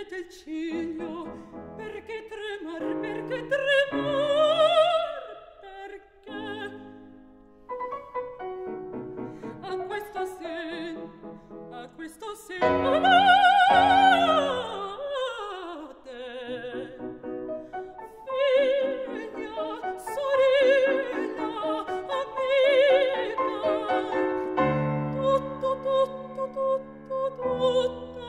vedete il ciglio perché tremar perché tremar perché? A questo sì a questo sen amate. Figlia sorella amica tutto tutto tutto tutto.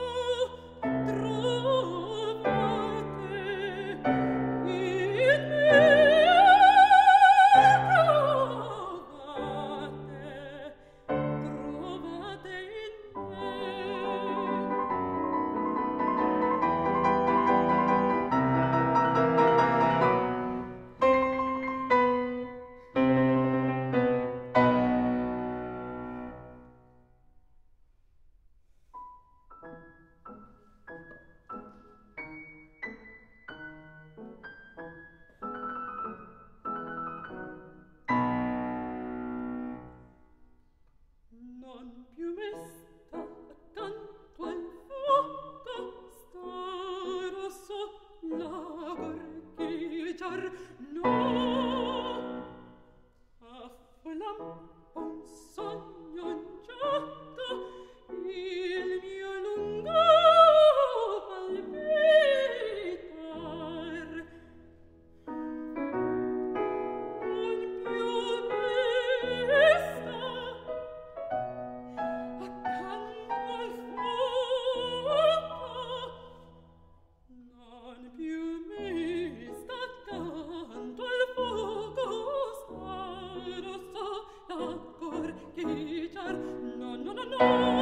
no, no.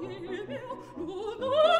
il mio, l'uno va